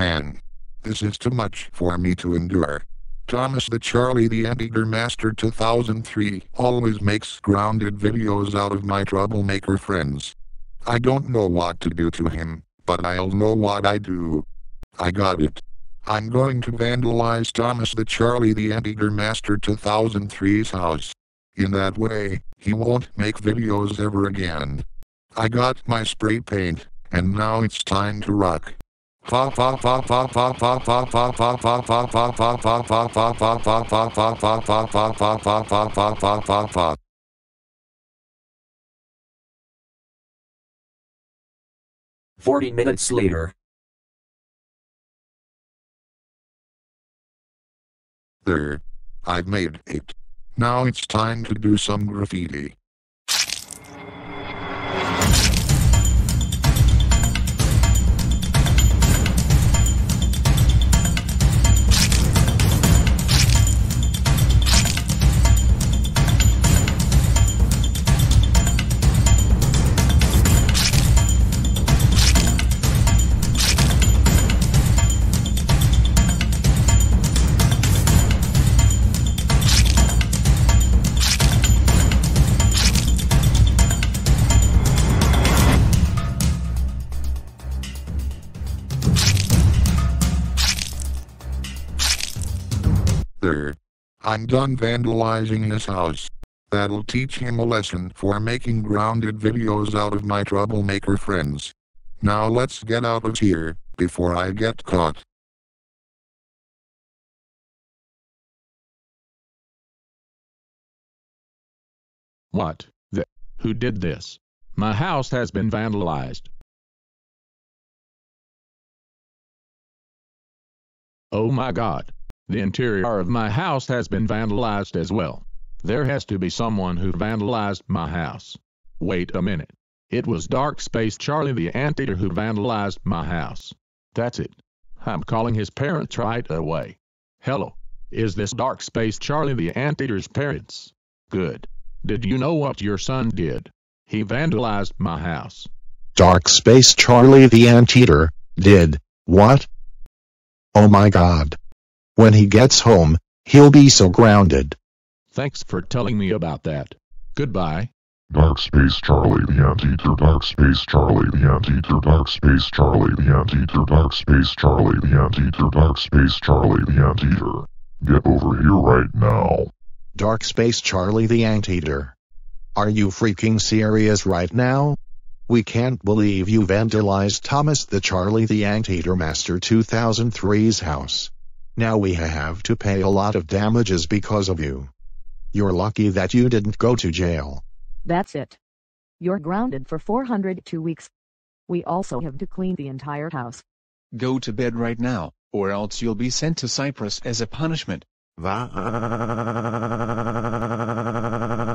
Man. This is too much for me to endure. Thomas the Charlie the Anteater Master 2003 always makes grounded videos out of my troublemaker friends. I don't know what to do to him, but I'll know what I do. I got it. I'm going to vandalize Thomas the Charlie the Anteater Master 2003's house. In that way, he won't make videos ever again. I got my spray paint, and now it's time to rock. Forty minutes later. There. I've made it. Now it's time to do some graffiti. There. I'm done vandalizing his house. That'll teach him a lesson for making grounded videos out of my troublemaker friends. Now let's get out of here, before I get caught. What the? Who did this? My house has been vandalized. Oh my god. The interior of my house has been vandalized as well. There has to be someone who vandalized my house. Wait a minute. It was Dark Space Charlie the Anteater who vandalized my house. That's it. I'm calling his parents right away. Hello. Is this Dark Space Charlie the Anteater's parents? Good. Did you know what your son did? He vandalized my house. Dark Space Charlie the Anteater, did, what? Oh my god. When he gets home, he'll be so grounded. Thanks for telling me about that. Goodbye. Dark Space Charlie the Anteater, Dark Space Charlie the Anteater, Dark Space Charlie the Anteater, Dark Space Charlie the Anteater, Dark Space Charlie the Anteater. Get over here right now. Dark Space Charlie the Anteater. Are you freaking serious right now? We can't believe you vandalized Thomas the Charlie the Anteater Master 2003's house. Now we have to pay a lot of damages because of you. You're lucky that you didn't go to jail. That's it. You're grounded for 402 weeks. We also have to clean the entire house. Go to bed right now, or else you'll be sent to Cyprus as a punishment.